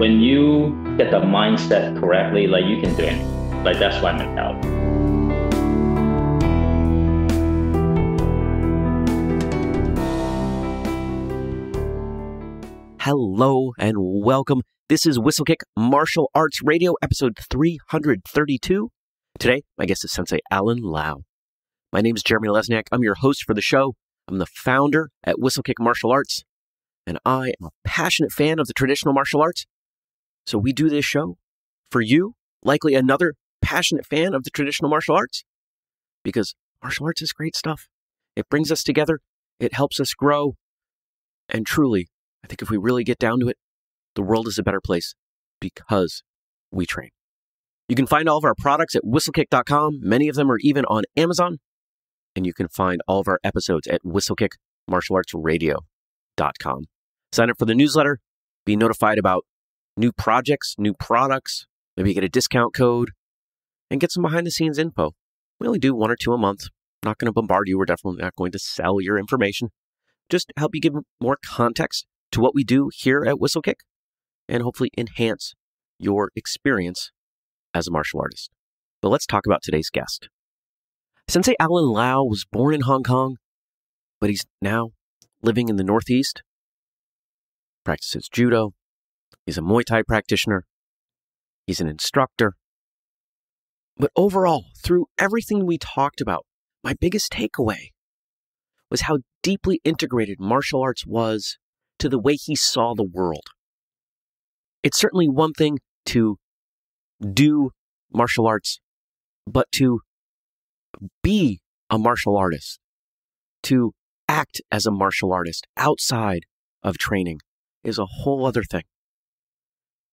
when you get the mindset correctly, like you can do it. Like that's my mentality. Hello and welcome. This is Whistlekick Martial Arts Radio, episode 332. Today, my guest is Sensei Alan Lau. My name is Jeremy Lesniak. I'm your host for the show. I'm the founder at Whistlekick Martial Arts, and I am a passionate fan of the traditional martial arts. So we do this show for you, likely another passionate fan of the traditional martial arts, because martial arts is great stuff. It brings us together, it helps us grow, and truly, I think if we really get down to it, the world is a better place because we train. You can find all of our products at whistlekick.com. Many of them are even on Amazon. And you can find all of our episodes at whistlekickmartialartsradio.com. Sign up for the newsletter, be notified about new projects, new products, maybe get a discount code, and get some behind the scenes info. We only do one or two a month. Not going to bombard you. We're definitely not going to sell your information. Just help you give more context to what we do here at Whistlekick and hopefully enhance your experience as a martial artist. But let's talk about today's guest. Sensei Alan Lau was born in Hong Kong, but he's now living in the Northeast, practices judo, he's a Muay Thai practitioner, he's an instructor. But overall, through everything we talked about, my biggest takeaway was how deeply integrated martial arts was to the way he saw the world. It's certainly one thing to do martial arts, but to be a martial artist, to act as a martial artist outside of training is a whole other thing.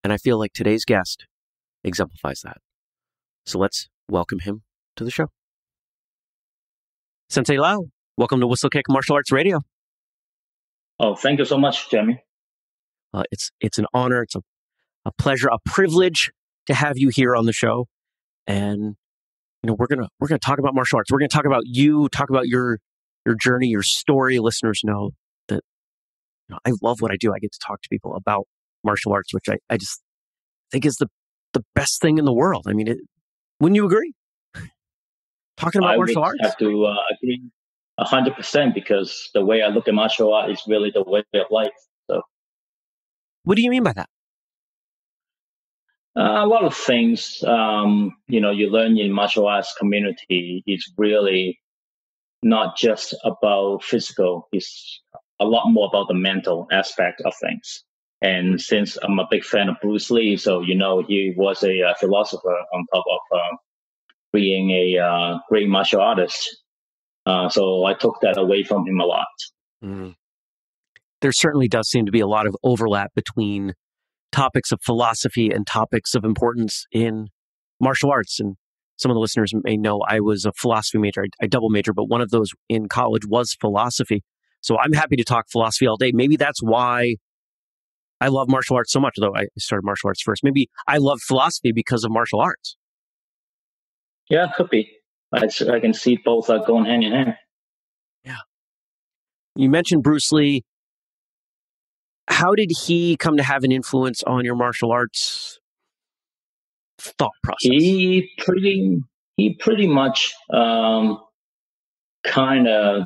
And I feel like today's guest exemplifies that. So let's welcome him to the show. Sensei Lau, welcome to Whistlekick Martial Arts Radio. Oh, thank you so much, Jeremy. Uh, it's it's an honor, it's a, a pleasure, a privilege to have you here on the show. And you know, we're gonna we're gonna talk about martial arts. We're gonna talk about you, talk about your your journey, your story. Listeners know that you know, I love what I do. I get to talk to people about martial arts, which I, I just think is the the best thing in the world. I mean, it, wouldn't you agree? Talking about I martial arts. have to uh, agree a hundred percent because the way I look at martial art is really the way of life. So What do you mean by that? uh, a lot of things, um, you know, you learn in martial arts community is really not just about physical. It's a lot more about the mental aspect of things. And since I'm a big fan of Bruce Lee, so you know he was a, uh philosopher on top of uh, being a uh, great martial artist. Uh, so I took that away from him a lot. Mm. There certainly does seem to be a lot of overlap between topics of philosophy and topics of importance in martial arts. And some of the listeners may know I was a philosophy major. I, I double major, but one of those in college was philosophy. So I'm happy to talk philosophy all day. Maybe that's why I love martial arts so much, though I started martial arts first. Maybe I love philosophy because of martial arts. Yeah, could be. I, I can see both are going hand in hand. Yeah. You mentioned Bruce Lee. How did he come to have an influence on your martial arts thought process? He pretty he pretty much um, kind of.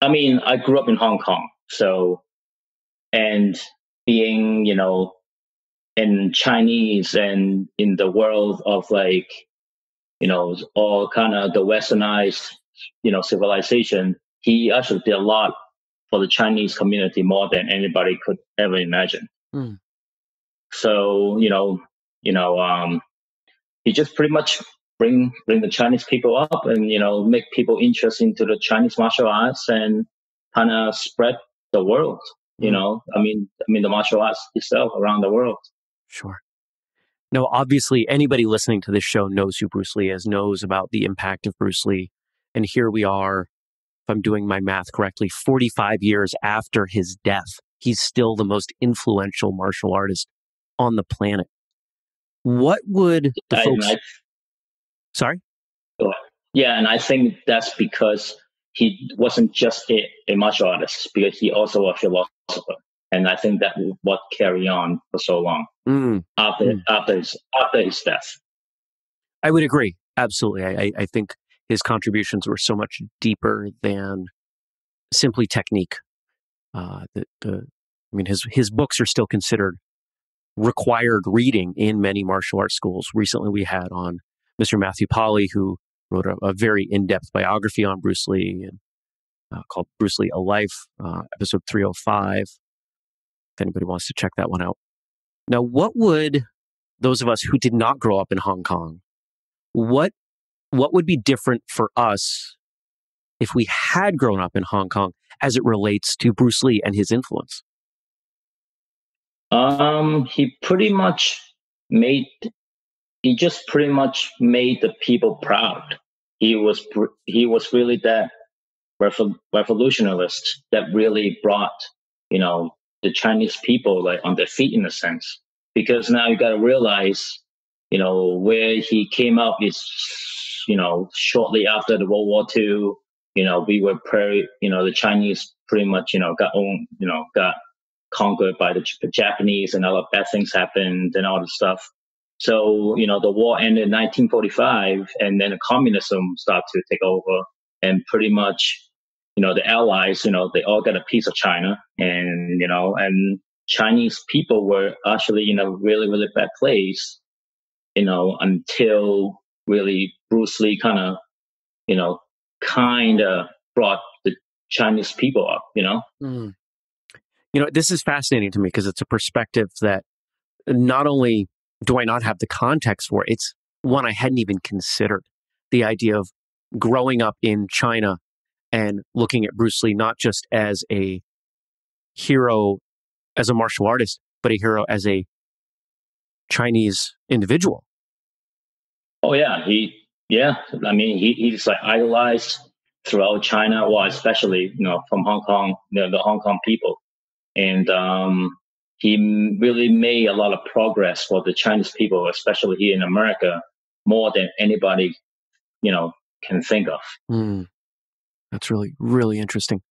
I mean, I grew up in Hong Kong, so and being you know in Chinese and in the world of like you know all kind of the westernized you know civilization, he actually did a lot for the Chinese community more than anybody could ever imagine. Hmm. So you know, you know, um, he just pretty much bring bring the Chinese people up and you know make people interested into the Chinese martial arts and kind of spread the world. You know, I mean, I mean the martial arts itself around the world. Sure. No, obviously, anybody listening to this show knows who Bruce Lee is, knows about the impact of Bruce Lee. And here we are, if I'm doing my math correctly, 45 years after his death. He's still the most influential martial artist on the planet. What would the I- folks. I- Sorry? yeah, and I think that's because he wasn't just a, a martial artist, because he also a philosopher. and I think that what carry on for so long mm. after mm. after his after his death. I would agree absolutely. I, I think his contributions were so much deeper than simply technique. Uh, the, the, I mean, his his books are still considered required reading in many martial arts schools. Recently, we had on Mr. Matthew Polly, who wrote a, a very in depth biography on Bruce Lee and uh, called Bruce Lee a Life, uh, episode 305. If anybody wants to check that one out. Now, what would those of us who did not grow up in Hong Kong, what what would be different for us if we had grown up in Hong Kong as it relates to Bruce Lee and his influence? Um, he pretty much made he just pretty much made the people proud. He was he was really that revolutionist that really brought you know the Chinese people like on their feet in a sense. Because now you got to realize, you know, where he came up is, you know, shortly after the World War II. You know, we were pretty, you know, the Chinese pretty much, you know, got owned, you know, got conquered by the Japanese and all of bad things happened and all the stuff. So, you know, the war ended in 1945 and then the communism started to take over and pretty much, you know, the allies, you know, they all got a piece of China and, you know, and Chinese people were actually in a really, really bad place, you know, until really Bruce Lee kind of, you know, kind of brought the Chinese people up, you know? Mm. You know, this is fascinating to me because it's a perspective that not only do I not have the context for, it's one I hadn't even considered. The idea of growing up in China and looking at Bruce Lee not just as a hero, as a martial artist, but a hero as a Chinese individual. Oh yeah, he yeah. I mean, he, he's like idolized throughout China, well, especially you know from Hong Kong, you know, the Hong Kong people and um, he really made a lot of progress for the Chinese people, especially here in America, more than anybody, you know, can think of. Mm. That's really, really interesting.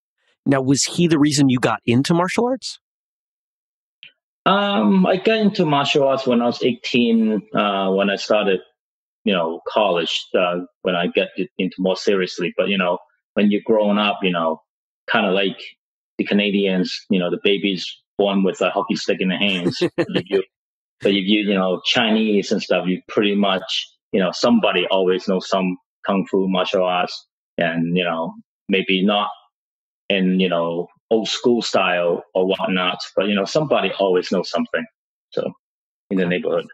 Now, was he the reason you got into martial arts? Um, I got into martial arts when I was 18, uh, when I started, you know, college, uh, when I get into more seriously. But, you know, when you're growing up, you know, kind of like the Canadians, you know, the babies born with a hockey stick in the hands. but if you, but if you, you know, Chinese and stuff, you pretty much, you know, somebody always knows some kung fu martial arts and, you know, maybe not in, you know, old school style or whatnot, but, you know, somebody always knows something. So in the neighborhood.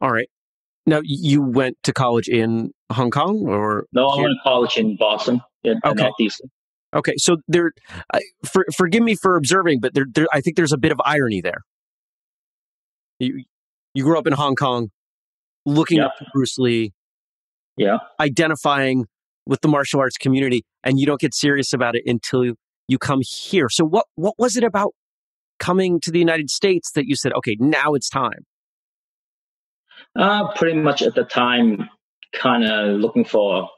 All right. Now you went to college in Hong Kong or? No, I went to college in Boston in, okay. in Northeastern. Okay, so there, for, forgive me for observing, but there, there, I think there's a bit of irony there. You, you grew up in Hong Kong, looking up to Bruce Lee, yeah, identifying with the martial arts community, and you don't get serious about it until you, you come here. So, what, what was it about coming to the United States that you said, okay, now it's time? Uh, pretty much at the time, kind of looking for,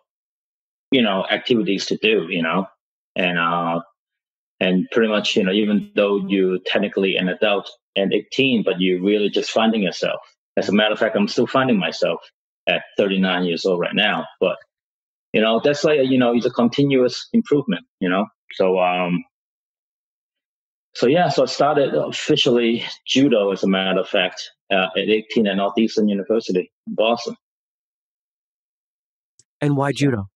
you know, activities to do, you know, and uh, and pretty much you know even though you're technically an adult and 18 but you're really just finding yourself. As a matter of fact i'm still finding myself at 39 years old right now but you know that's like you know it's a continuous improvement you know? So um so yeah so i started officially judo as a matter of fact uh, at 18 at northeastern university in boston. And why judo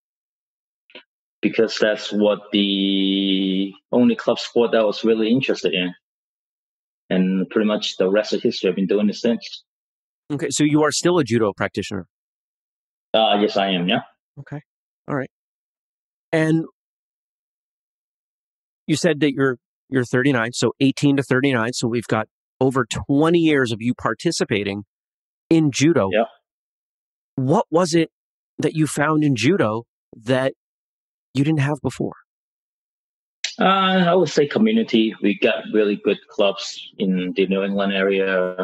because that's what the only club sport that I was really interested in. And pretty much the rest of history, I've been doing it since. Okay, so you are still a judo practitioner? Uh, yes, I am, yeah. Okay, all right. And you said that you're you're 39, so 18 to 39. So we've got over 20 years of you participating in judo. Yeah. What was it that you found in judo that you didn't have before? Uh, I would say community. We got really good clubs in the New England area.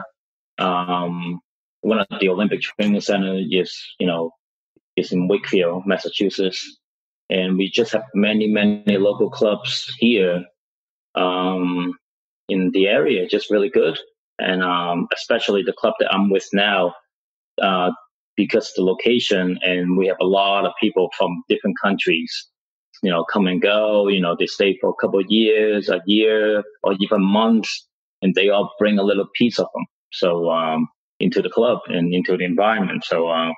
Um, one of the Olympic training center is, you know, is in Wakefield, Massachusetts, and we just have many, many local clubs here. Um, in the area, just really good. And um, especially the club that I'm with now, uh, because the location and we have a lot of people from different countries, you know, come and go. You know, they stay for a couple of years, a year, or even months, and they all bring a little piece of them. So um, into the club and into the environment. So uh,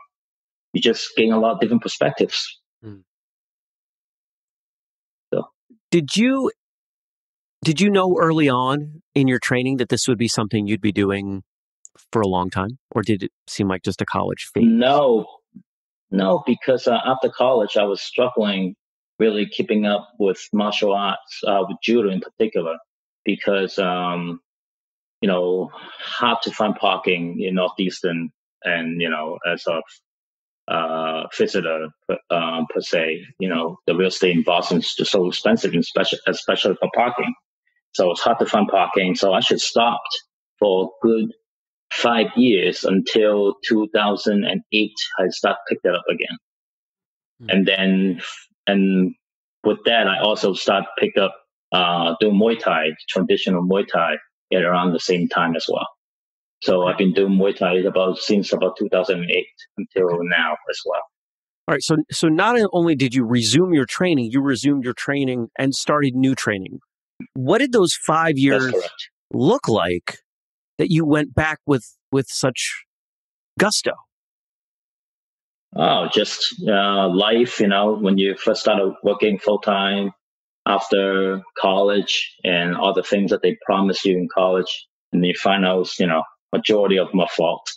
you just gain a lot of different perspectives. Mm. So. Did you did you know early on in your training that this would be something you'd be doing for a long time, or did it seem like just a college phase? No, no, because uh, after college, I was struggling really keeping up with martial arts, uh, with judo in particular, because um, you know hard to find parking in northeastern, and you know as a uh, visitor uh, per se, you know the real estate in Boston is just so expensive, especially especially for parking. So it's hard to find parking. So I should stopped for a good five years until 2008. I start pick that up again. Mm. And then, and with that, I also start pick up, uh, doing Muay Thai, traditional Muay Thai at around the same time as well. So. I've been doing Muay Thai about since about 2008 until now as well. All right. So, so not only did you resume your training, you resumed your training and started new training. What did those five years look like that you went back with with such gusto? Oh, just uh, life. You know, when you first started working full time after college, and all the things that they promised you in college, and you find out, you know, majority of my fault.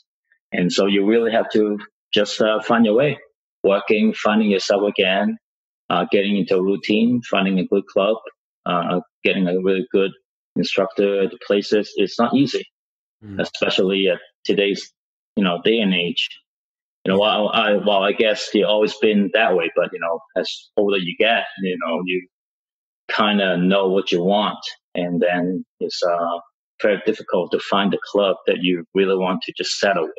And so you really have to just uh, find your way, working, finding yourself again, uh, getting into a routine, finding a good club, uh, getting a really good instructor at the places. It's not easy, mm. especially at today's you know day and age. You know, while I while I guess it's always been that way, but you know, as older you get, you know, you kind of know what you want, and then it's uh, very difficult to find a club that you really want to just settle with.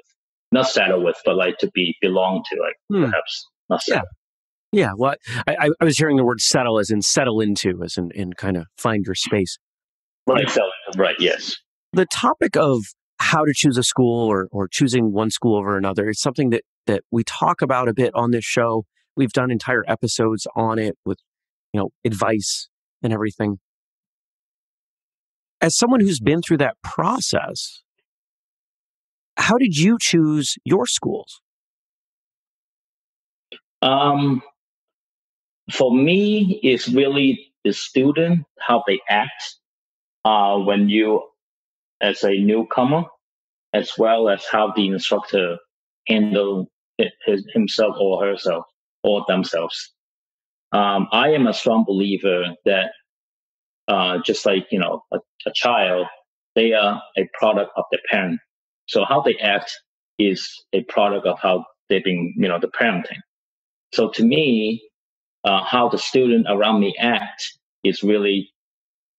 Not settle with, but like to be belong to, like hmm. perhaps not settle. Yeah. Yeah, well, I, I was hearing the word settle as in settle into, as in, in kind of find your space. Right, right, yes. The topic of how to choose a school or, or choosing one school over another is something that, that we talk about a bit on this show. We've done entire episodes on it with, you know, advice and everything. As someone who's been through that process, how did you choose your schools? Um, for me, it's really the student, how they act uh, when you, as a newcomer, as well as how the instructor handle his, himself or herself or themselves. Um, I am a strong believer that uh, just like you know a, a, child, they are a product of their parent. So how they act is a product of how they've been, you know, the parenting. So to me, uh, how the student around me act is really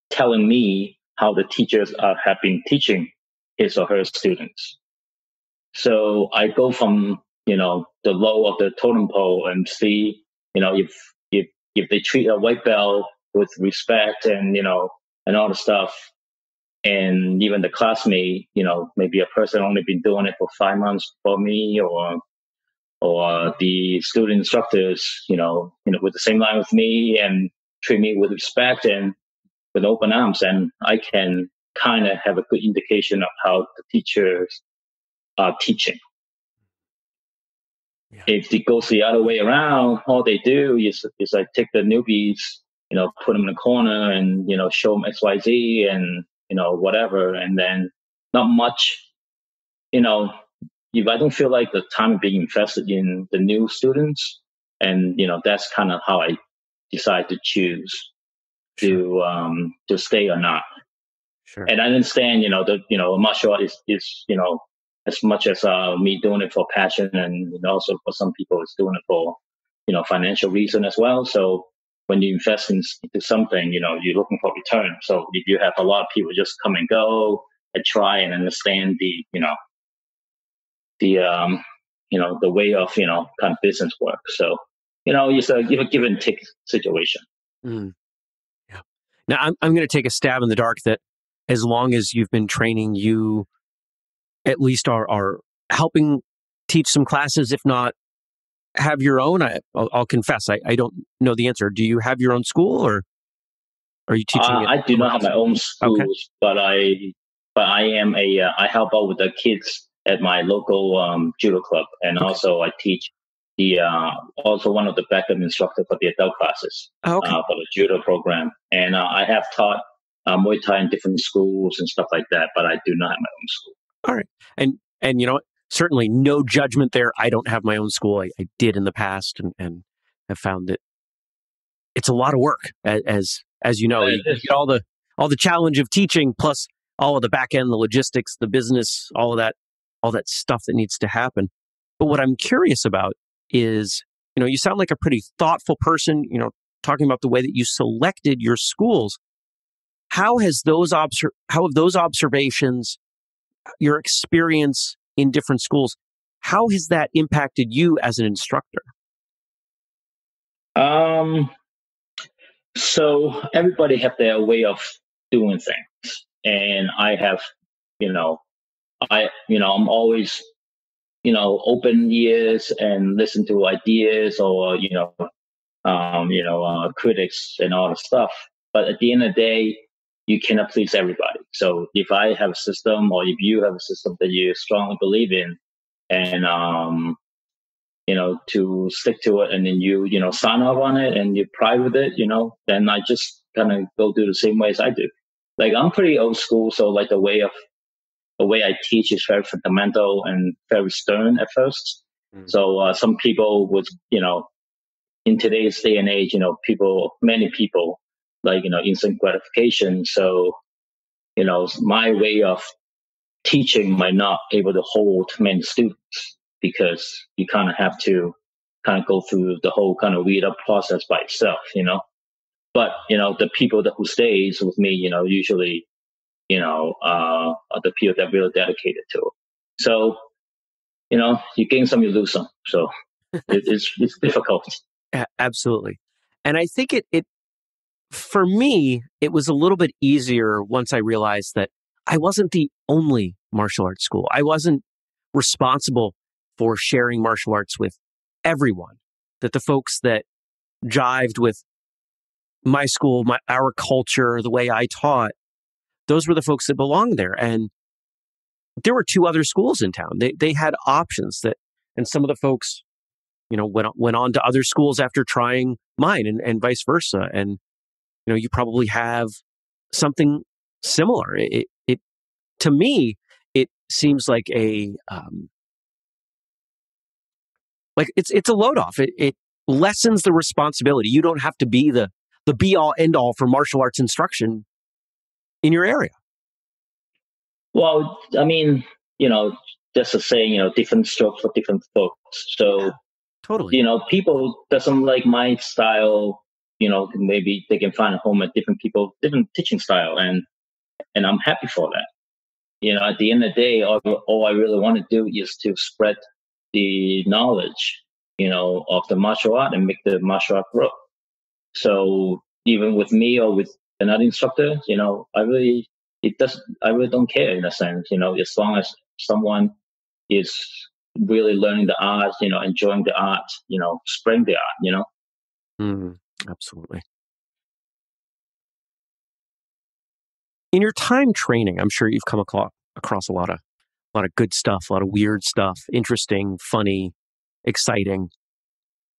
telling me how the teachers are, have been teaching his or her students. So I go from, you know, the low of the totem pole and see, you know, if, if, if they treat a white belt with respect and, you know, and all the stuff. And even the classmate, you know, maybe a person only been doing it for five months for me or or the student instructors, you know, you know, with the same line with me and treat me with respect and with open arms, and I can kind of have a good indication of how the teachers are teaching. Yeah. If it goes the other way around, all they do is is like take the newbies, you know, put them in a corner and you know show them X Y Z and you know whatever, and then not much, you know, if I don't feel like the time being invested in the new students, and you know that's kind of how I decide to choose to um, to stay or not. Sure. And I understand, you know, the you know martial art is is you know as much as uh, me doing it for passion, and you know, also for some people it's doing it for you know financial reason as well. So when you invest in, into something, you know, you're looking for return. So if you have a lot of people just come and go and try and understand the you know the um, you know the way of you know kind of business work. So you know it's a, a give and take situation. Mm. Now I'm I'm going to take a stab in the dark that as long as you've been training, you at least are are helping teach some classes, if not have your own. I, will I'll confess, I, I don't know the answer. Do you have your own school, or are you teaching? Uh, I do not have my own schools, okay. but I but I am a uh, I help out with the kids at my local um, judo club, and okay. also I teach the uh, also one of the backup instructor for the adult classes oh, okay. uh, for the judo program, and uh, I have taught uh, Muay Thai in different schools and stuff like that, but I do not have my own school. All right, and and you know certainly no judgment there. I don't have my own school. I, I did in the past, and and have found that it's a lot of work as as you know. You get all the all the challenge of teaching plus all of the back end, the logistics, the business, all of that, all that stuff that needs to happen. But what I'm curious about is, you know, you sound like a pretty thoughtful person, you know, talking about the way that you selected your schools. How has those obser- how have those observations, your experience in different schools, how has that impacted you as an instructor? Um, so everybody have their way of doing things, and I have, you know, I, you know, I'm always, you know, open ears and listen to ideas or you know, um, you know, uh, critics and all the stuff. But at the end of the day, you cannot please everybody. So if I have a system or if you have a system that you strongly believe in and um you know to stick to it and then you you know sign up on it and you pride with it you know then i just kind of go do the same way as i do like i'm pretty old school so like the way of the way i teach is very fundamental and very stern at first. Mm. so uh, some people would you know in today's day and age you know people many people like you know instant gratification. So you know my way of teaching might not able to hold many students because you kind of have to kind of go through the whole kind of read up process by itself you know? But you know the people that who stays with me you know usually you know uh the people that really dedicated to so you know you gain some you lose some so it, it's it's difficult absolutely and i think it it for me, it was a little bit easier once I realized that I wasn't the only martial arts school. I wasn't responsible for sharing martial arts with everyone. That the folks that jived with my school, my our culture, the way I taught, those were the folks that belonged there. And there were two other schools in town. They they had options that, and some of the folks, you know, went went on to other schools after trying mine, and and vice versa. And you know, you probably have something similar. It, it to me, it seems like a um, like it's it's a load off. It, it lessens the responsibility. You don't have to be the the be all end all for martial arts instruction in your area. Well, I mean, you know, just a saying, you know, different strokes for different folks. So, yeah, totally, you know, people doesn't like my style you know, maybe they can find a home at different people, different teaching style, and and I'm happy for that. You know, at the end of the day, all, all I really want to do is to spread the knowledge, you know, of the martial art and make the martial art grow. So even with me or with another instructor, you know, I really it does I really don't care in a sense, you know, as long as someone is really learning the art, you know, enjoying the art, you know, spreading the art, you know. Mm. Absolutely. In your time training, I'm sure you've come across a lot of a lot of good stuff, a lot of weird stuff, interesting, funny, exciting.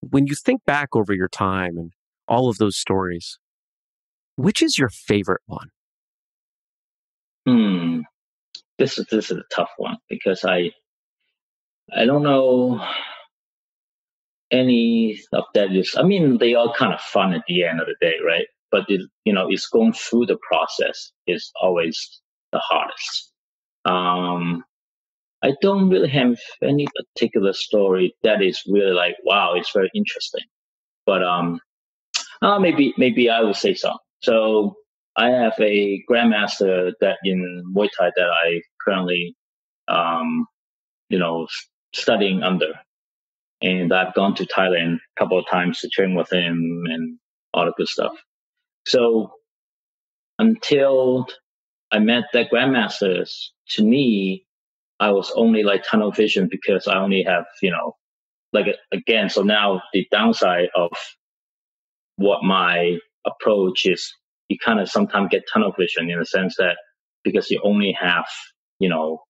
When you think back over your time and all of those stories, which is your favorite one? Hmm. This is this is a tough one because I I don't know any of that is, I mean, they are kind of fun at the end of the day, right? But it, you know, it's going through the process is always the hardest. Um, I don't really have any particular story that is really like, wow, it's very interesting. But um, uh, maybe maybe I would say so. So I have a grandmaster that in Muay Thai that I currently, um, you know, studying under. And I've gone to Thailand a couple of times to train with him and all the good stuff. So until I met that grandmasters, to me, I was only like tunnel vision because I only have, you know, like again, so now the downside of what my approach is, you kind of sometimes get tunnel vision in the sense that because you only have, you know,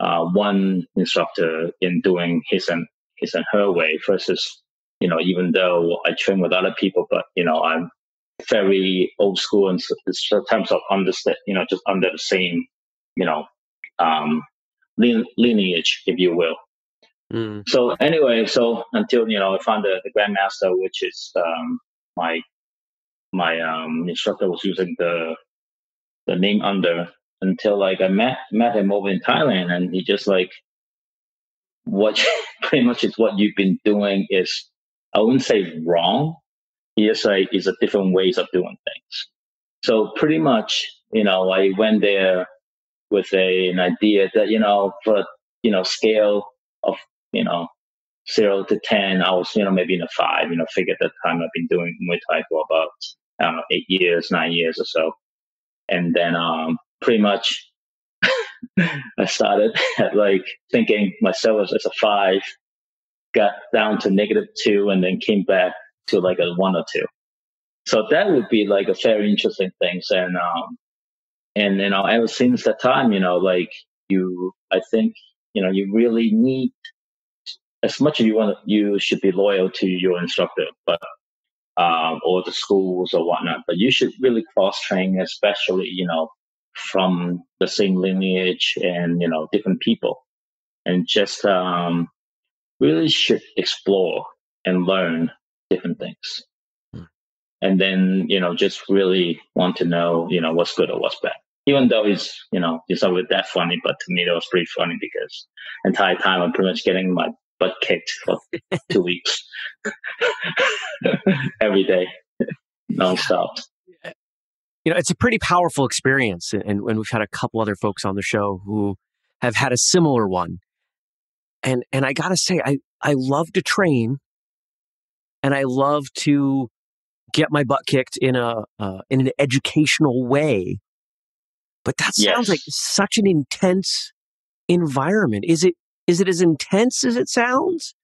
uh, one instructor in doing his and his and her way versus, you know, even though I train with other people, but you know, I'm very old school in, in terms of understand, you know, just under the same, you know, um, lineage, if you will. Mm. So anyway, so until you know, I found the, the grandmaster, which is um, my my um, instructor was using the the name under until like I met met him over in Thailand, and he just like what pretty much is what you've been doing is I wouldn't say wrong. He just like is a different ways of doing things. So pretty much, you know, I went there with a, an idea that you know for you know scale of you know zero to ten, I was you know maybe in a five. You know, figure at that time I've been doing Muay Thai for about I don't know eight years, nine years or so, and then um pretty much I started at like thinking myself as, as a five, got down to negative two, and then came back to like a one or two. So that would be like a very interesting thing. And um, and you know, ever since that time, you know, like you, I think you know, you really need as much as you want, you should be loyal to your instructor, but um, or the schools or whatnot. But you should really cross train, especially you know from the same lineage and you know different people, and just um, really should explore and learn different things. Hmm. And then, you know, just really want to know, you know, what's good or what's bad. Even though it's, you know, it's not really that funny, but to me that was pretty funny because entire time I'm pretty much getting my butt kicked for two weeks every day, nonstop. You know, it's a pretty powerful experience. And, and we've had a couple other folks on the show who have had a similar one. And and I gotta say, I, I love to train and I love to get my butt kicked in a uh, in an educational way. But that sounds yes. like such an intense environment. Is it is it as intense as it sounds?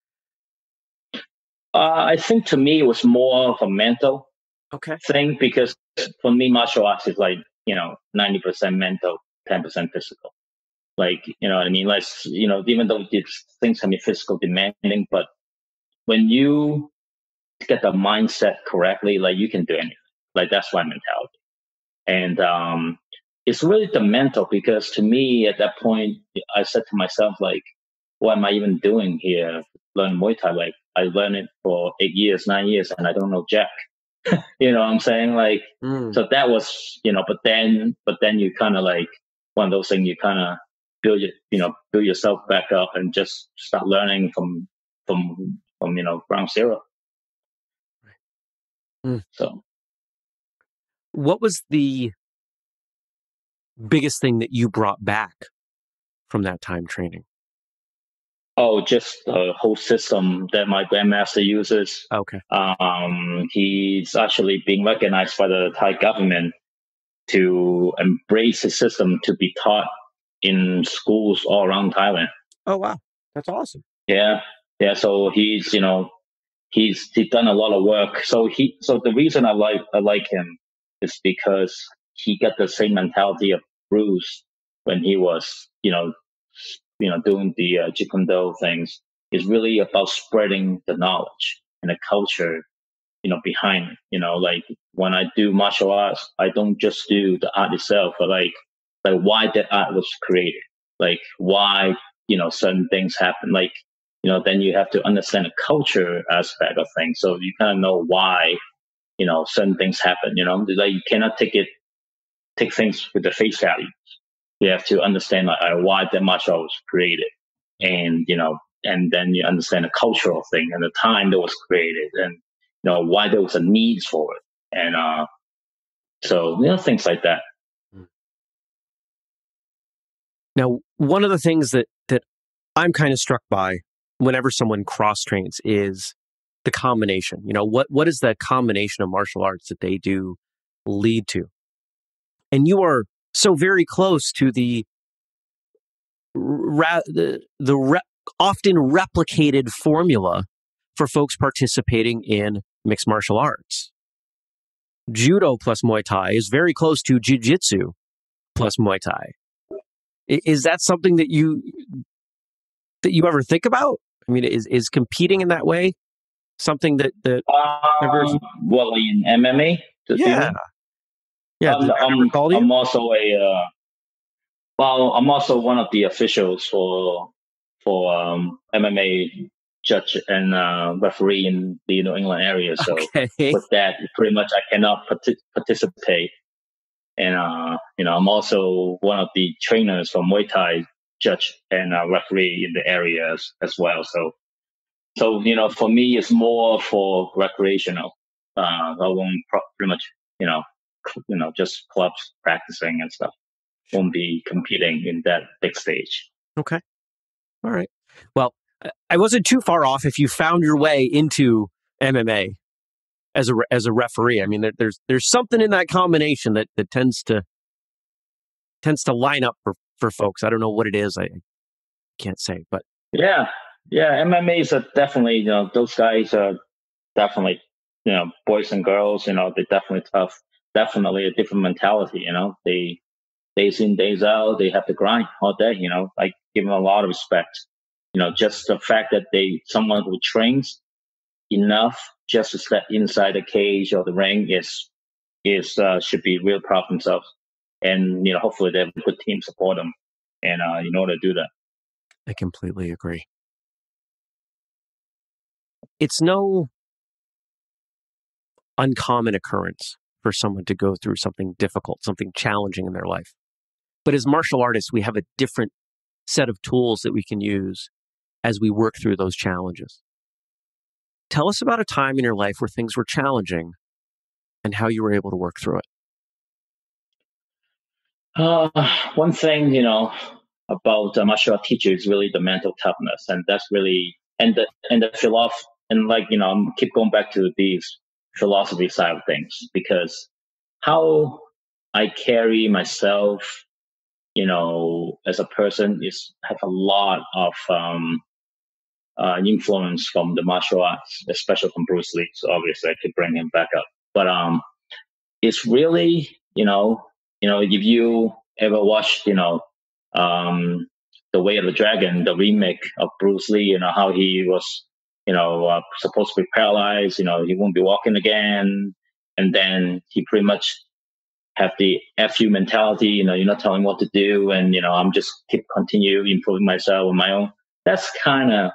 Uh, I think to me it was more of a mental okay. thing because for me martial arts is like you know ninety percent mental, ten percent physical. Like you know what I mean? Like you know, even though things can be physical demanding, but when you get the mindset correctly, like you can do anything. Like that's my mentality. And um, it's really the mental because to me at that point, I said to myself, like, what am I even doing here? Learn Muay Thai. Like I learned it for eight years, nine years, and I don't know Jack. you know what I'm saying? Like, mm. so that was, you know, but then, but then you kind of like one of those things you kind of build, your, you know, build yourself back up and just start learning from, from, from, you know, ground zero. Mm. So, what was the biggest thing that you brought back from that time training? Oh, just the whole system that my grandmaster uses. Okay. Um, he's actually being recognized by the Thai government to embrace his system to be taught in schools all around Thailand. Oh wow, that's awesome. Yeah, yeah. So he's you know he's he's done a lot of work. So he so the reason I like I like him is because he got the same mentality of Bruce when he was you know you know doing the uh, Jeet Do things. Is really about spreading the knowledge and the culture you know behind it. You know, like when I do martial arts, I don't just do the art itself, but like like why that art was created, like why you know certain things happen, like you know, then you have to understand the culture aspect of things. So you kind of know why, you know, certain things happen, you know, like you cannot take it, take things with the face value. You have to understand like uh, why that martial art was created and, you know, and then you understand the cultural thing and the time that was created and, you know, why there was a need for it. And, uh, so, you know, things like that. Hmm. Now, one of the things that, that I'm kind of struck by whenever someone cross trains is the combination. You know, what what is the combination of martial arts that they do lead to? And you are so very close to the ra- the, the re- often replicated formula for folks participating in mixed martial arts. Judo plus Muay Thai is very close to Jiu-Jitsu plus Muay Thai. Is that something that you that you ever think about? I mean, is is competing in that way something that that um, well in MMA? Yeah, yeah. I'm, I'm, I'm, also a uh, well, I'm also one of the officials for for um, MMA judge and uh, referee in the New England area. So okay. with that, pretty much I cannot participate. And uh, you know, I'm also one of the trainers for Muay Thai judge and uh, referee in the area as, as, well. So, so you know, for me, it's more for recreational. Uh, I won't pretty much, you know, you know, just clubs practicing and stuff. Won't be competing in that big stage. Okay. All right. Well, I wasn't too far off if you found your way into MMA as a as a referee. I mean, there, there's there's something in that combination that that tends to tends to line up for for folks. I don't know what it is. I can't say, but yeah, yeah, MMA is a definitely you know those guys are definitely you know boys and girls. You know they're definitely tough. Definitely a different mentality. You know they days in days out they have to grind all day. You know, I give them a lot of respect. You know, just the fact that they someone who trains enough just to step inside the cage or the ring is is uh, should be real proud of themselves. And you know, hopefully they have a good team support them, and uh, in order to do that. I completely agree. It's no uncommon occurrence for someone to go through something difficult, something challenging in their life. But as martial artists, we have a different set of tools that we can use as we work through those challenges. Tell us about a time in your life where things were challenging and how you were able to work through it. Uh, one thing, you know, about uh, martial art teacher is really the mental toughness, and that's really and the and the philosophy and like you know, keep going back to these philosophy side of things because how I carry myself, you know, as a person is have a lot of um, uh, influence from the martial arts, especially from Bruce Lee. So obviously I could bring him back up. But um, it's really, you know, you know, if you ever watched, you know, um, The Way of the Dragon, the remake of Bruce Lee, you know, how he was, you know, uh, supposed to be paralyzed, you know, he won't be walking again. And then he pretty much have the FU mentality, you know, you're not telling what to do. And, you know, I'm just keep continue improving myself on my own. That's kind of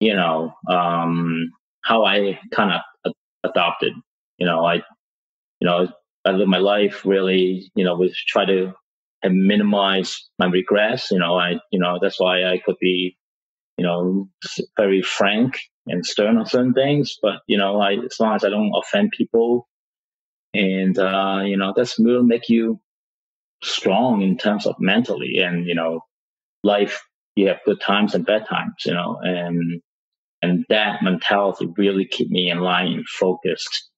you know, um, how I kind of adopted. You know, I, you know, I live my life really, you know, with try to minimize my regrets. You know, I, you know, that's why I could be, you know, very frank and stern on certain things. But you know, I, as long as I don't offend people, and uh, you know, that's will make you strong in terms of mentally and you know, life. You have good times and bad times, you know, and and that mentality really keep me in line and focused.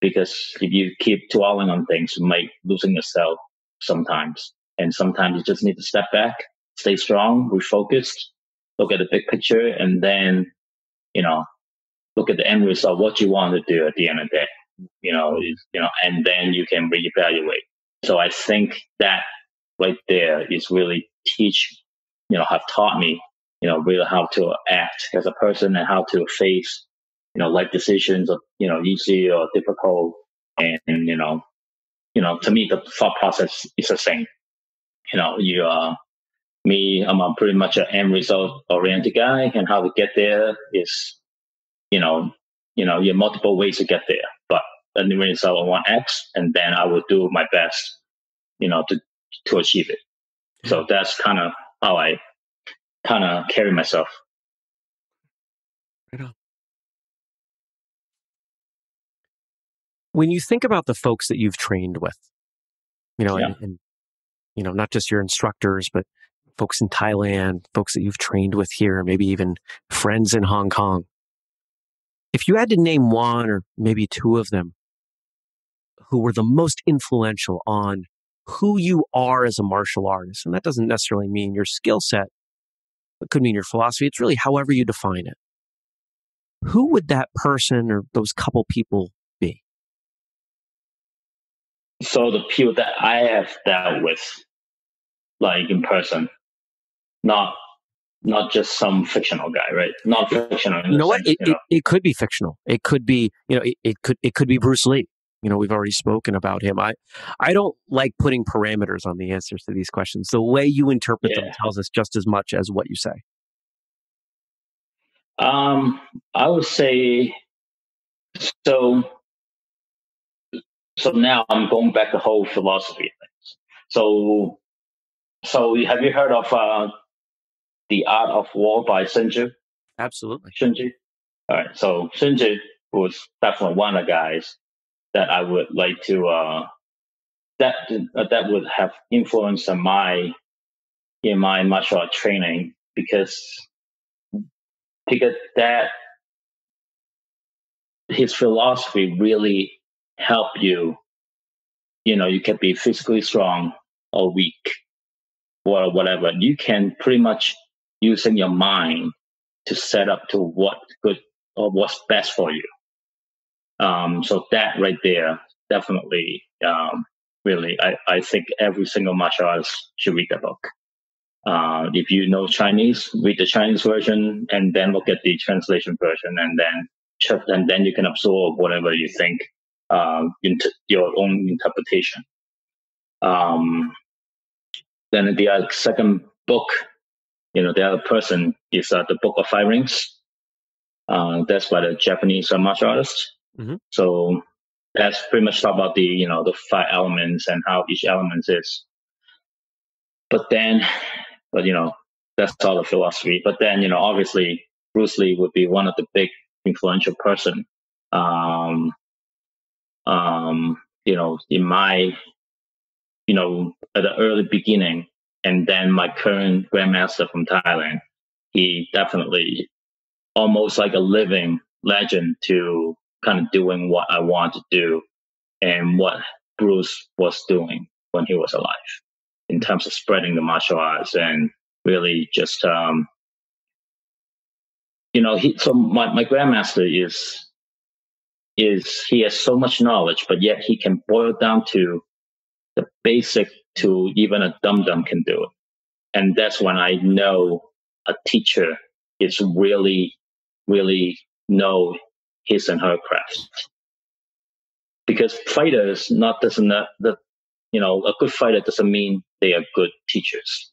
Because if you keep dwelling on things, you might losing yourself sometimes. And sometimes you just need to step back, stay strong, refocused, look at the big picture, and then, you know, look at the end result, what you want to do at the end of the day. You know, you know, and then you can reevaluate. So I think that right there is really teach, you know, have taught me you know, really how to act as a person and how to face, you know, life decisions of, you know, easy or difficult. And, and, you know, you know, to me, the thought process is the same. You know, you, uh, me, I'm a pretty much an end result oriented guy and how to get there is, you know, you know, you have multiple ways to get there, but the end result I want X and then I will do my best, you know, to, to achieve it. So that's kind of how I kind of carry myself. Right on. When you think about the folks that you've trained with, you know, yeah. and, and you know, not just your instructors, but folks in Thailand, folks that you've trained with here, maybe even friends in Hong Kong. If you had to name one or maybe two of them who were the most influential on who you are as a martial artist. And that doesn't necessarily mean your skill set, it could mean your philosophy. It's really however you define it. Who would that person or those couple people be? So the people that I have dealt with, like in person, not not just some fictional guy, right? Not fictional. You know what? Sense, it, you know? it, it could be fictional. It could be, you know, it, it could it could be Bruce Lee. You know, we've already spoken about him. I I don't like putting parameters on the answers to these questions. The way you interpret them tells us just as much as what you say. Um, I would say so. So now I'm going back to whole philosophy things. So, so have you heard of uh, the Art of War by Sun Tzu? Absolutely. Sun Tzu. All right. So Sun Tzu was definitely one of the guys that I would like to uh, that uh, that would have influenced on my in my martial art training because because that his philosophy really help you. You know, you can be physically strong or weak or whatever. You can pretty much using your mind to set up to what good or what's best for you. Um, so that right there, definitely, um, really, I, I think every single martial artist should read that book. Uh, if you know Chinese, read the Chinese version and then look at the translation version and then and then you can absorb whatever you think, um, into your own interpretation. Um, then the uh, second book, you know, the other person is uh, the Book of Five Rings. Uh, that's by the Japanese uh, martial artist. Mhm. So that's pretty much talk about the you know the five elements and how each element is. But then, but you know, that's all the philosophy. But then you know, obviously, Bruce Lee would be one of the big influential person. Um, um, you know, in my, you know, at the early beginning, and then my current grandmaster from Thailand, he definitely almost like a living legend to kind of doing what I want to do and what Bruce was doing when he was alive in terms of spreading the martial arts and really just um you know he so my, my grandmaster is is he has so much knowledge but yet he can boil down to the basic to even a dum dum can do. It and that's when i know a teacher is really really know his and her craft. Because fighters not doesn't that you know a good fighter doesn't mean they are good teachers.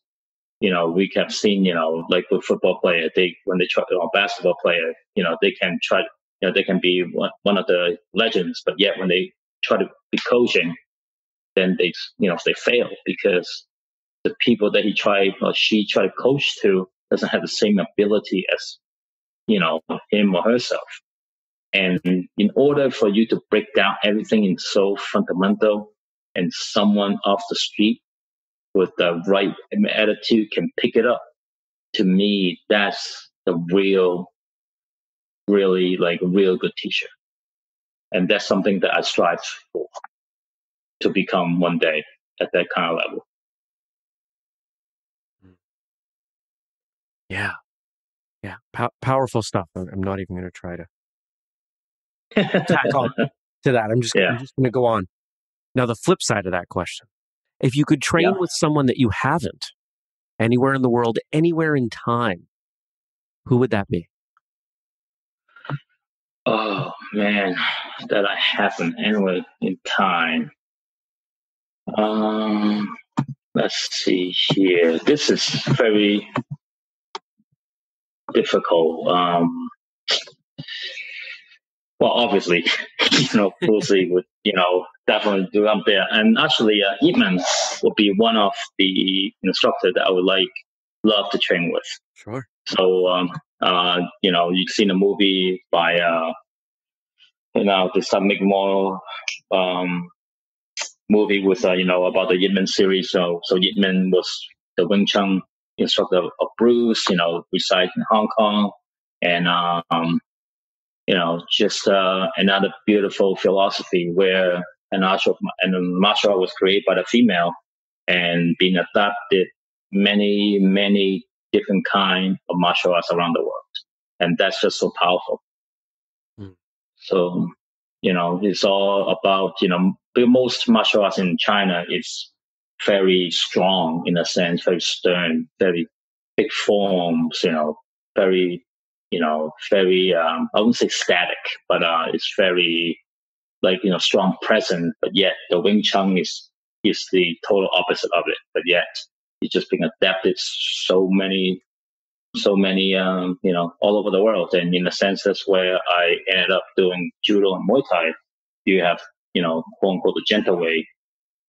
You know we have seen you know like with football player they when they try or basketball player you know they can try you know they can be one, one of the legends but yet when they try to be coaching then they you know they fail because the people that he tried or she tried to coach to doesn't have the same ability as you know him or herself and in order for you to break down everything in so fundamental and someone off the street with the right attitude can pick it up, to me, that's the real, really like real good teacher. And that's something that I strive for to become one day at that kind of level. Mm. Yeah. Yeah. Pow- powerful stuff. I'm not even going to try to tack on to that. I'm just, I'm Yeah. just going to go on. Now, the flip side of that question if you could train Yeah. with someone that you haven't anywhere in the world, anywhere in time, who would that be? Oh man, that I haven't anywhere in time. Um, let's see here. This is very difficult. Um, well, obviously, you know, Bruce Lee would, you know, definitely do up there. And actually, uh, Ip Man would be one of the instructor that I would like, love to train with. Sure. So, um, uh, you know, you've seen a movie by, uh, you know, the Submit More, um, movie with, uh, you know, about the Yip Man series. So, so Yip Man was the Wing Chun instructor of Bruce, you know, resides in Hong Kong. And, um, you know, just, uh, another beautiful philosophy where an martial, and the martial art was created by the female and being adapted many, many different kind of martial arts around the world. And that's just so powerful. Mm. So, you know, it's all about, you know, most martial arts in China is very strong in a sense, very stern, very big forms, you know, very, you know, very, um, I wouldn't say static, but, uh, it's very, like, you know, strong present, but yet the Wing Chun is, is the total opposite of it, but yet it's just being adapted so many, so many, um, you know, all over the world. And in a sense, that's where I ended up doing judo and Muay Thai. You have, you know, quote unquote, the gentle way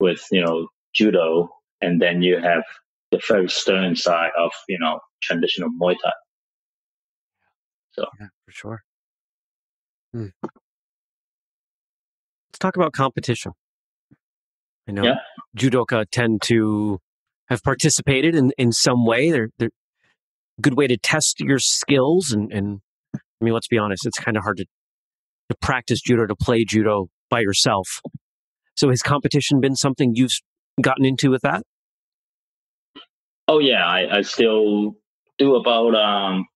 with, you know, judo. And then you have the very stern side of, you know, traditional Muay Thai. So, yeah, for sure. Hmm. Let's talk about competition. I know yeah. judoka tend to have participated in, in some way. They're, they're a good way to test your skills. And, and I mean, let's be honest, it's kind of hard to, to practice judo, to play judo by yourself. So has competition been something you've gotten into with that? Oh yeah, I, I still do about um,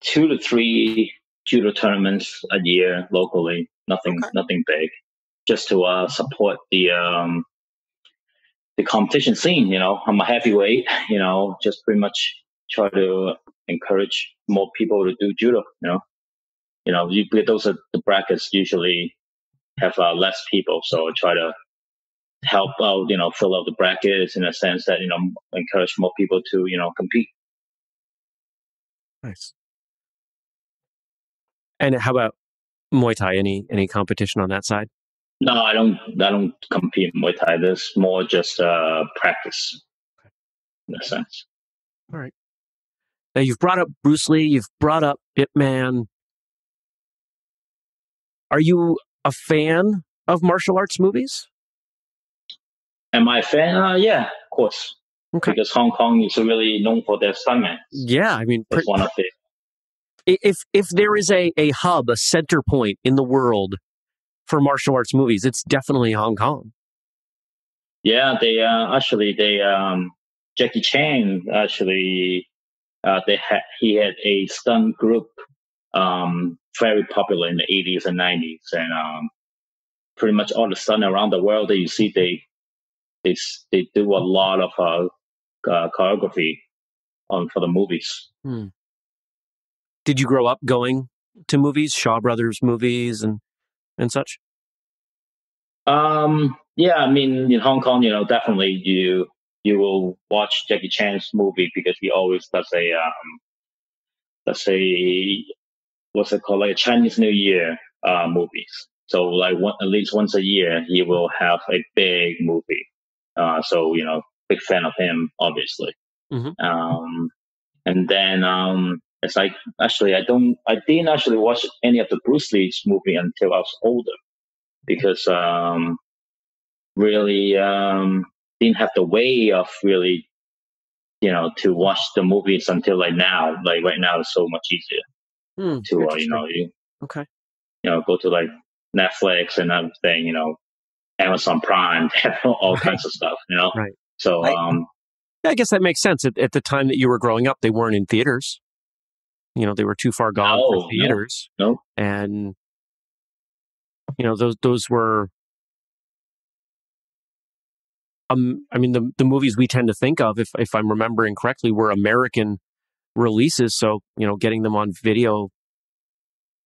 two to three judo tournaments a year locally. Nothing, okay. nothing big, just to uh, support the um, the competition scene. You know, I'm a heavyweight. You know, just pretty much try to encourage more people to do judo. You know, you know, you, those are the brackets usually have uh, less people, so I try to help out, you know, fill out the brackets in a sense that, you know, encourage more people to, you know, compete. Nice. And how about Muay Thai? Any any competition on that side? No, I don't. I don't compete in Muay Thai. This more just uh, practice, in a sense. All right. Now you've brought up Bruce Lee. You've brought up Ip Man. Are you a fan of martial arts movies? Am I a fan? Uh, yeah, of course. Okay. Because Hong Kong is really known for their stuntmen. Yeah, I mean, one of the. If if there is a a hub, a center point in the world for martial arts movies, it's definitely Hong Kong. Yeah, they uh, actually they um, Jackie Chan actually uh, they had he had a stunt group um, very popular in the 80s and 90s and um, pretty much all the stunt around the world that you see they they they do a lot of uh, uh, choreography on for the movies. Hmm. Did you grow up going to movies, Shaw Brothers movies, and and such? Um, yeah, I mean, in Hong Kong, you know, definitely you you will watch Jackie Chan's movie because he always does a um, let's say what's it called, like a Chinese New Year uh, movies. So like one, at least once a year, he will have a big movie. Uh, so you know, big fan of him, obviously. Mm-hmm. Um, and then um, it's like actually, I don't, I didn't actually watch any of the Bruce Lee's movie until I was older, because um, really um, didn't have the way of really, you know, to watch the movies until like now. Like right now, it's so much easier mm, to uh, you know, you, okay, you know, go to like Netflix and everything, you know, Amazon Prime, all right. kinds of stuff, you know? Right. So, I, um, I guess that makes sense. At, at, the time that you were growing up, they weren't in theaters. You know, they were too far gone no, for theaters. No, no. And, you know, those, those were, um, I mean, the, the movies we tend to think of, if, if I'm remembering correctly, were American releases. So, you know, getting them on video,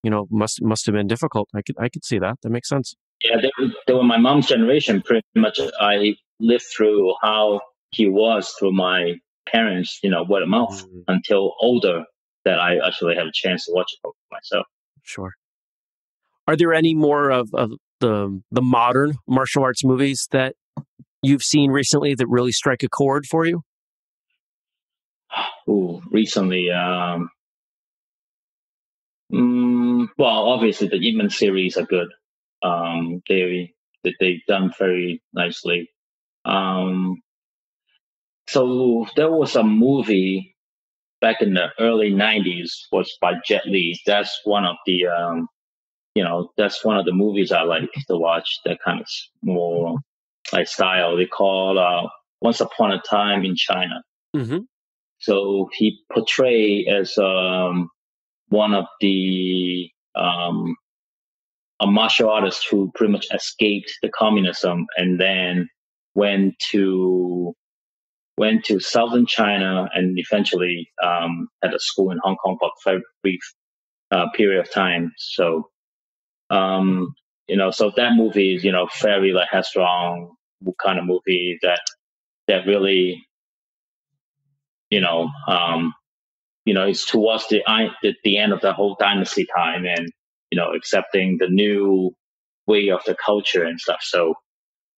you know, must, must have been difficult. I could, I could see that. That makes sense. Yeah, they were, they were my mom's generation. Pretty much, I lived through how he was through my parents, you know, word of mouth mm-hmm. until older that I actually have a chance to watch it myself. Sure. Are there any more of, of the the modern martial arts movies that you've seen recently that really strike a chord for you? Ooh, recently, um, mm, well, obviously the Ip series are good um, they they've done very nicely. Um, so there was a movie back in the early '90s was by Jet Li. That's one of the um, you know that's one of the movies I like to watch. That kind of more like style. They call uh, Once Upon a Time in China. Mm-hmm. So he portrayed as um, one of the um, a martial artist who pretty much escaped the communism and then went to went to southern China and eventually um, had a school in Hong Kong for a very brief uh, period of time. So, um, you know, so that movie is you know very like headstrong kind of movie that that really, you know, um, you know, it's towards the, the the end of the whole dynasty time and you know accepting the new way of the culture and stuff. So,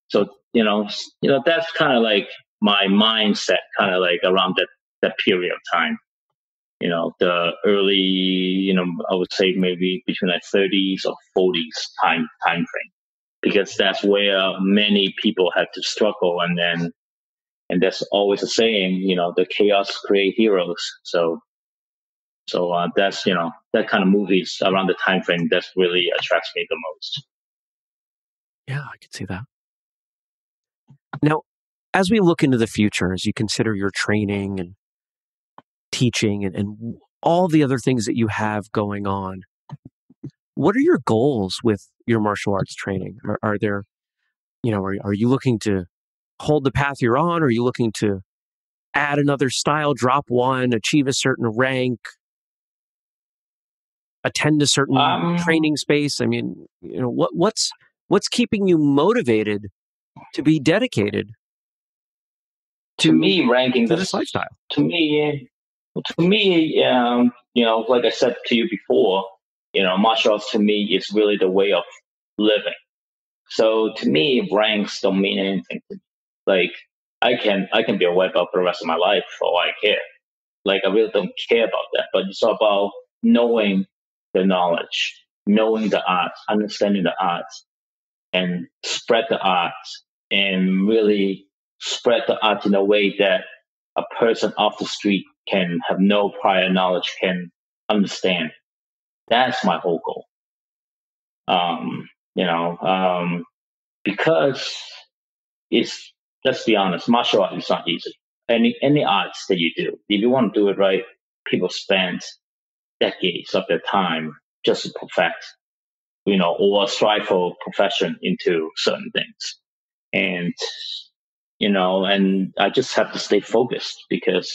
so you know, you know that's kind of like my mindset, kind of like around that that period of time. You know, the early, you know, I would say maybe between like 30s or 40s time time frame, because that's where many people had to struggle, and then, and that's always the saying, you know, the chaos create heroes. So, so uh, that's you know that kind of movies around the time frame that really attracts me the most. Yeah, I can see that. Now, as we look into the future, as you consider your training and teaching and, and all the other things that you have going on, what are your goals with your martial arts training? Are, are there, you know, are, are you looking to hold the path you're on? Are you looking to add another style, drop one, achieve a certain rank, attend a certain um, training space? I mean, you know, what what's what's keeping you motivated to be dedicated to, me ranking to this lifestyle? To me, to me, um, you know, like I said to you before, you know, martial arts to me is really the way of living. So to me, ranks don't mean anything to me. Like I can I can be a white belt for the rest of my life for all I care. Like I really don't care about that. But it's about knowing the knowledge, knowing the art, understanding the art, and spread the art and really spread the art in a way that a person off the street can have no prior knowledge can understand. That's my whole goal. Um, you know, um, because it's let's be honest, martial art is not easy. Any any arts that you do, if you want to do it right, people spend decades of their time just to perfect, you know, or strive for profession into certain things. And, you know, and I just have to stay focused because,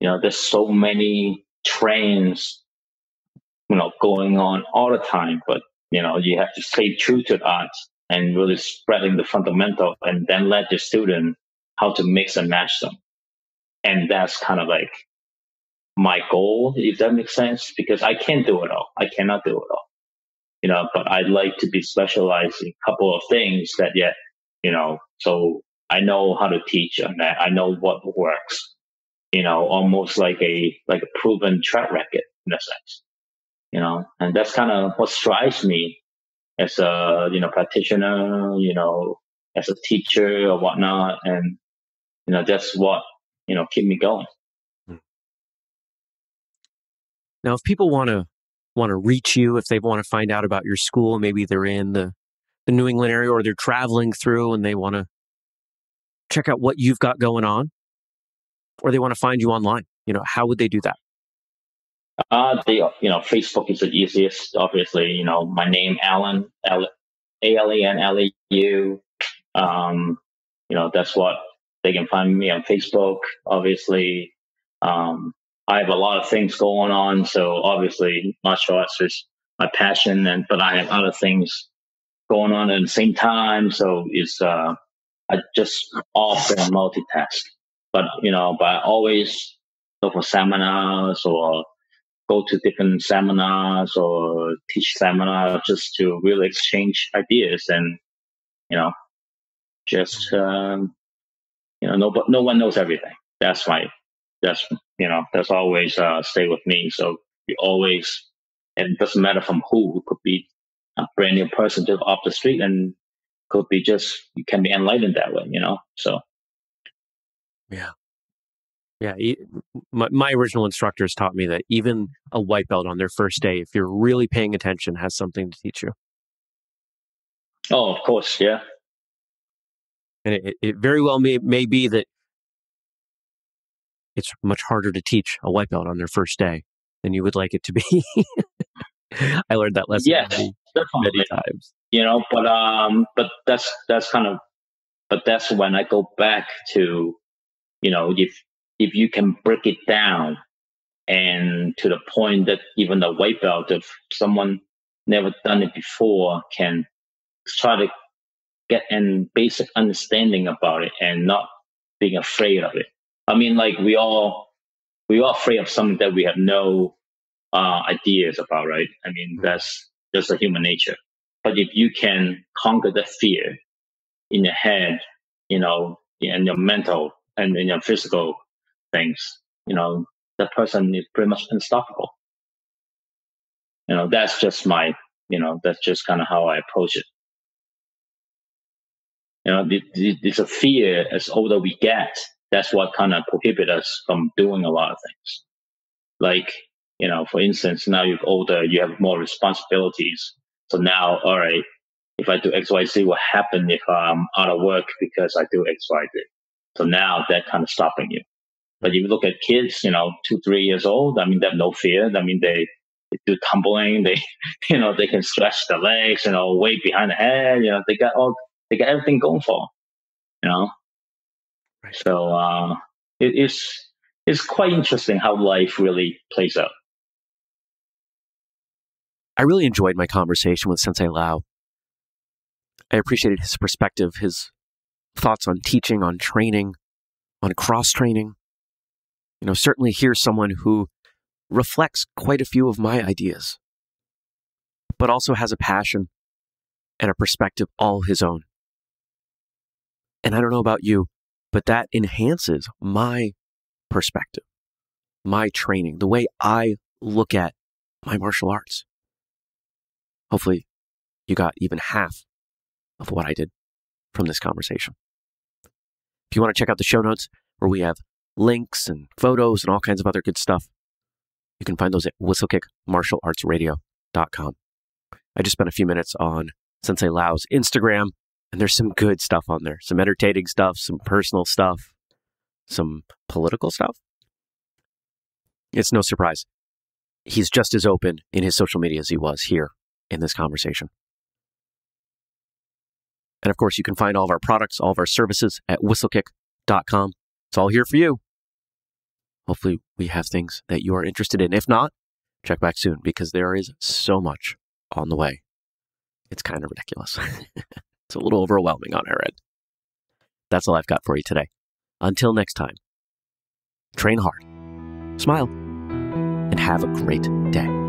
you know, there's so many trains, you know, going on all the time, but, you know, you have to stay true to art and really spreading the fundamental and then let the student how to mix and match them. And that's kind of like my goal, if that makes sense, because I can't do it all. I cannot do it all. You know, but I'd like to be specialized in a couple of things that yet, you know, so I know how to teach and that. I know what works. You know, almost like a like a proven track record in a sense. You know, and that's kind of what drives me as a you know practitioner, you know, as a teacher or whatnot, and you know that's what you know keep me going. Hmm. Now, if people want to want to reach you, if they want to find out about your school, maybe they're in the the New England area or they're traveling through and they want to check out what you've got going on, or they want to find you online, you know, how would they do that? Uh, the you know Facebook is the easiest. Obviously, you know my name Alan L A L E N L E U. Um, you know that's what they can find me on Facebook. Obviously, um, I have a lot of things going on. So obviously, martial arts is my passion, and but I have other things going on at the same time. So it's uh, I just often multitask. But you know, but I always go for seminars or go to different seminars or teach seminars just to really exchange ideas and you know just um, you know no no one knows everything. That's my that's you know that's always uh, stay with me. So you always it doesn't matter from who. It could be a brand new person just off the street, and could be just you can be enlightened that way. You know, so yeah. Yeah, my, my original instructors taught me that even a white belt on their first day, if you're really paying attention, has something to teach you. Oh, of course, yeah. And it, it very well may, may be that it's much harder to teach a white belt on their first day than you would like it to be. I learned that lesson yes, many, many times. You know, but um, but that's that's kind of, but that's when I go back to, you know, if if you can break it down, and to the point that even the white belt, if someone never done it before, can try to get an basic understanding about it and not being afraid of it. I mean, like we all we are afraid of something that we have no uh, ideas about, right? I mean, mm-hmm. that's just a human nature. But if you can conquer the fear in your head, you know, in your mental and in your physical things, you know, that person is pretty much unstoppable. You know, that's just my, you know, that's just kind of how I approach it. You know, it's a fear as older we get that's what kind of prohibit us from doing a lot of things. Like, you know, for instance, now you're older, you have more responsibilities. So now, all right, if I do X, Y, Z, what happen if I'm out of work because I do X, Y, Z? So now that kind of stopping you. But if you look at kids, you know, two, three years old, I mean, they have no fear. I mean, they, they do tumbling. They, you know, they can stretch their legs, you know, weight behind the head. You know, they got all, they got everything going for them, you know. So uh, it is it's quite interesting how life really plays out. I really enjoyed my conversation with Sensei Lau. I appreciated his perspective, his thoughts on teaching, on training, on cross training. You know, certainly here's someone who reflects quite a few of my ideas, but also has a passion and a perspective all his own. And I don't know about you, but that enhances my perspective, my training, the way I look at my martial arts. Hopefully, you got even half of what I did from this conversation. If you want to check out the show notes where we have links and photos and all kinds of other good stuff, you can find those at whistlekickmartialartsradio.com. I just spent a few minutes on Sensei Lau's Instagram and there's some good stuff on there, some entertaining stuff, some personal stuff, some political stuff. It's no surprise. He's just as open in his social media as he was here in this conversation. And of course, you can find all of our products, all of our services at whistlekick.com. It's all here for you. Hopefully, we have things that you are interested in. If not, check back soon because there is so much on the way. It's kind of ridiculous. It's a little overwhelming on our end. That's all I've got for you today. Until next time, train hard, smile, and have a great day.